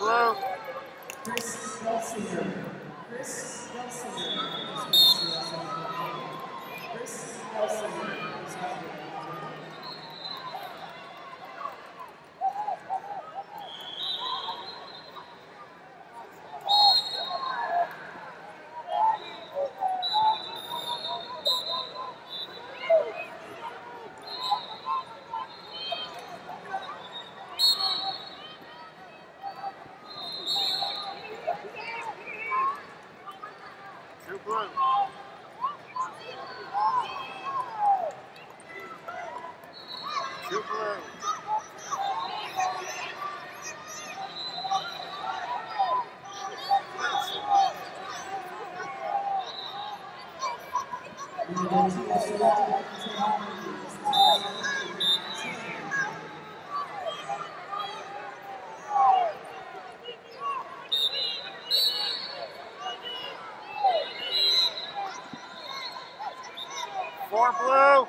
blue. Chris. Chris. Two blue. Four blue.